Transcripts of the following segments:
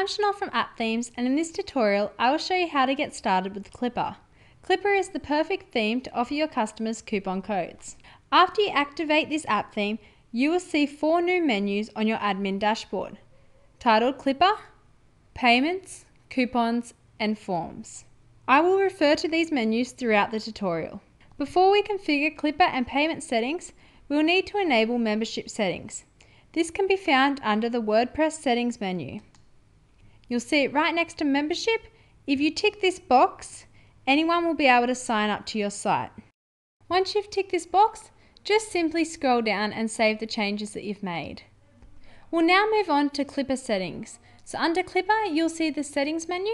I'm Chanel from AppThemes and in this tutorial I will show you how to get started with Clipper. Clipper is the perfect theme to offer your customers coupon codes. After you activate this app theme, you will see four new menus on your admin dashboard, titled Clipper, Payments, Coupons and Forms. I will refer to these menus throughout the tutorial. Before we configure Clipper and payment settings, we will need to enable membership settings. This can be found under the WordPress settings menu. You'll see it right next to membership. If you tick this box, anyone will be able to sign up to your site. Once you've ticked this box, just simply scroll down and save the changes that you've made. We'll now move on to Clipper settings. So under Clipper, you'll see the settings menu.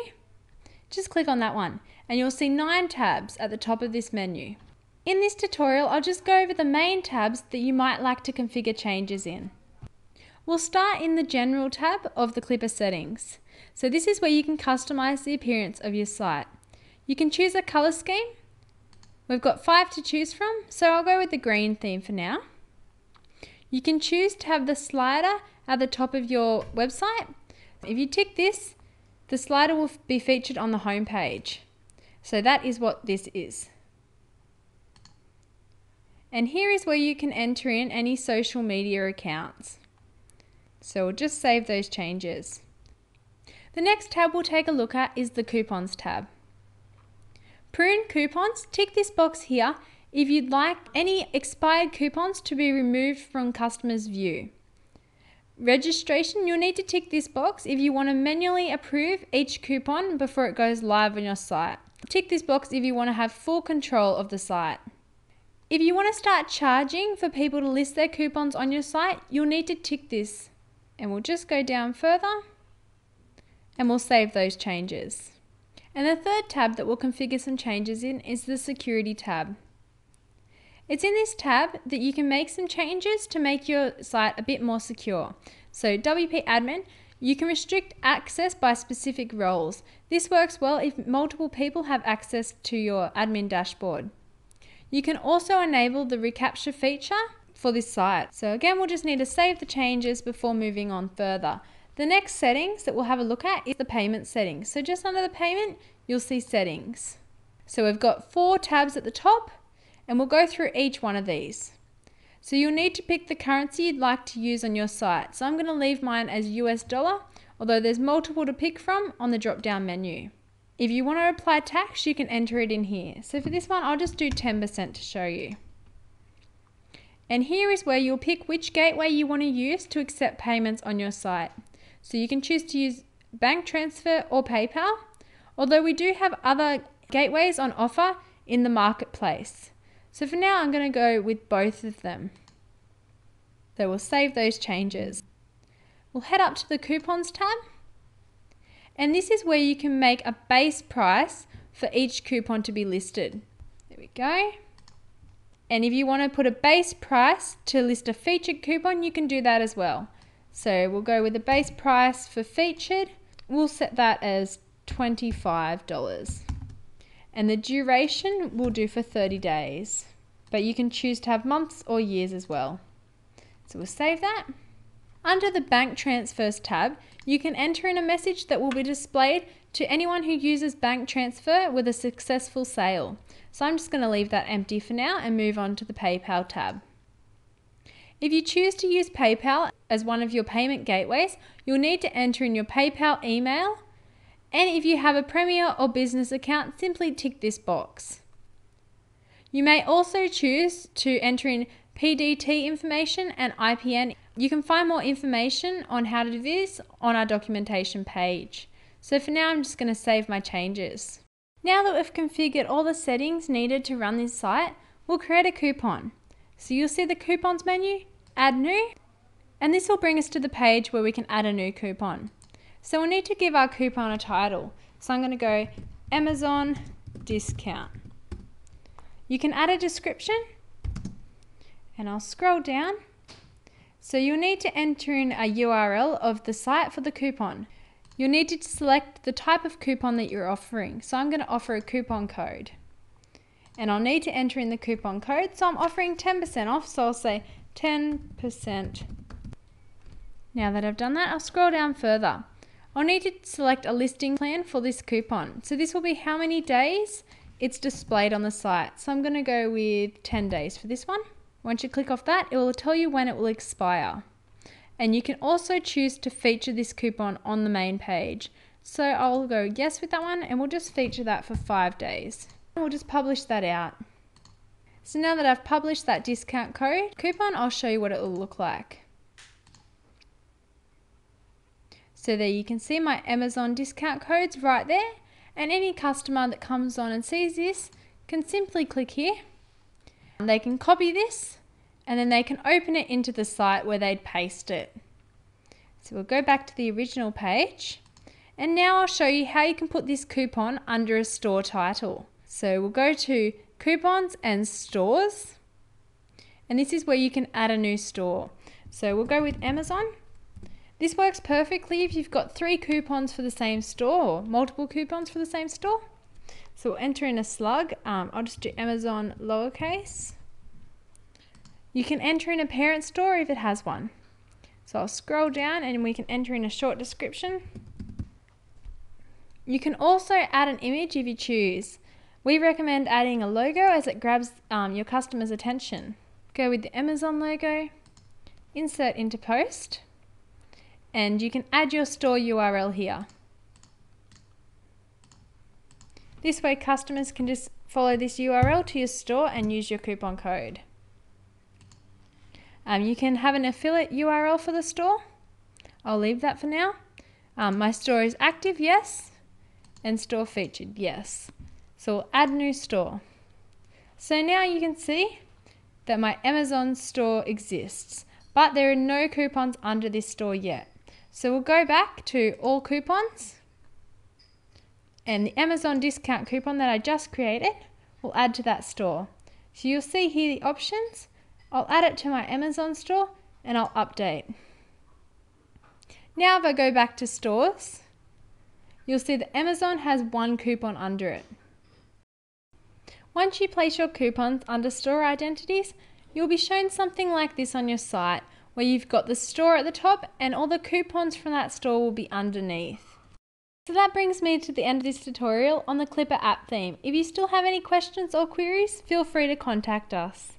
Just click on that one and you'll see nine tabs at the top of this menu. In this tutorial, I'll just go over the main tabs that you might like to configure changes in. We'll start in the General tab of the Clipper settings. So this is where you can customize the appearance of your site. You can choose a color scheme. We've got five to choose from, so I'll go with the green theme for now. You can choose to have the slider at the top of your website. If you tick this, the slider will be featured on the home page. So that is what this is. And here is where you can enter in any social media accounts. So we'll just save those changes. The next tab we'll take a look at is the Coupons tab. Prune coupons, tick this box here if you'd like any expired coupons to be removed from customers' view. Registration, you'll need to tick this box if you want to manually approve each coupon before it goes live on your site. Tick this box if you want to have full control of the site. If you want to start charging for people to list their coupons on your site, you'll need to tick this and we'll just go down further and we'll save those changes. And the third tab that we'll configure some changes in is the security tab. It's in this tab that you can make some changes to make your site a bit more secure. So WP Admin, you can restrict access by specific roles. This works well if multiple people have access to your admin dashboard. You can also enable the reCAPTCHA feature for this site. So again, we'll just need to save the changes before moving on further. The next settings that we'll have a look at is the payment settings. So just under the payment, you'll see settings. So we've got four tabs at the top and we'll go through each one of these. So you'll need to pick the currency you'd like to use on your site. So I'm going to leave mine as US dollar, although there's multiple to pick from on the drop down menu. If you want to apply tax, you can enter it in here. So for this one, I'll just do 10% to show you. And here is where you'll pick which gateway you want to use to accept payments on your site. So you can choose to use bank transfer or PayPal, although we do have other gateways on offer in the marketplace. So for now, I'm going to go with both of them. So we'll save those changes. We'll head up to the coupons tab. And this is where you can make a base price for each coupon to be listed. There we go. And if you want to put a base price to list a featured coupon, you can do that as well. So we'll go with a base price for featured. We'll set that as $25. And the duration we'll do for 30 days. But you can choose to have months or years as well. So we'll save that. Under the Bank Transfers tab, you can enter in a message that will be displayed to anyone who uses bank transfer with a successful sale. So I'm just going to leave that empty for now and move on to the PayPal tab. If you choose to use PayPal as one of your payment gateways, you'll need to enter in your PayPal email. And if you have a Premier or business account, simply tick this box. You may also choose to enter in PDT information and IPN you can find more information on how to do this on our documentation page. So for now, I'm just going to save my changes. Now that we've configured all the settings needed to run this site, we'll create a coupon. So you'll see the coupons menu, add new, and this will bring us to the page where we can add a new coupon. So we'll need to give our coupon a title. So I'm going to go Amazon discount. You can add a description and I'll scroll down so you'll need to enter in a URL of the site for the coupon. You'll need to select the type of coupon that you're offering. So I'm going to offer a coupon code. And I'll need to enter in the coupon code. So I'm offering 10% off. So I'll say 10%. Now that I've done that, I'll scroll down further. I'll need to select a listing plan for this coupon. So this will be how many days it's displayed on the site. So I'm going to go with 10 days for this one. Once you click off that, it will tell you when it will expire. And you can also choose to feature this coupon on the main page. So I'll go yes with that one and we'll just feature that for five days. We'll just publish that out. So now that I've published that discount code coupon, I'll show you what it will look like. So there you can see my Amazon discount codes right there and any customer that comes on and sees this can simply click here. They can copy this and then they can open it into the site where they'd paste it. So we'll go back to the original page and now I'll show you how you can put this coupon under a store title. So we'll go to coupons and stores and this is where you can add a new store. So we'll go with Amazon this works perfectly if you've got three coupons for the same store, multiple coupons for the same store. So we'll enter in a slug. Um, I'll just do Amazon lowercase. You can enter in a parent store if it has one. So I'll scroll down and we can enter in a short description. You can also add an image if you choose. We recommend adding a logo as it grabs um, your customer's attention. Go with the Amazon logo, insert into post and you can add your store URL here. This way customers can just follow this URL to your store and use your coupon code. Um, you can have an affiliate URL for the store. I'll leave that for now. Um, my store is active, yes, and store featured, yes. So we'll add new store. So now you can see that my Amazon store exists, but there are no coupons under this store yet. So we'll go back to all coupons and the Amazon discount coupon that I just created will add to that store. So you'll see here the options. I'll add it to my Amazon store and I'll update. Now if I go back to stores, you'll see that Amazon has one coupon under it. Once you place your coupons under store identities, you'll be shown something like this on your site where you've got the store at the top and all the coupons from that store will be underneath. So that brings me to the end of this tutorial on the Clipper app theme. If you still have any questions or queries, feel free to contact us.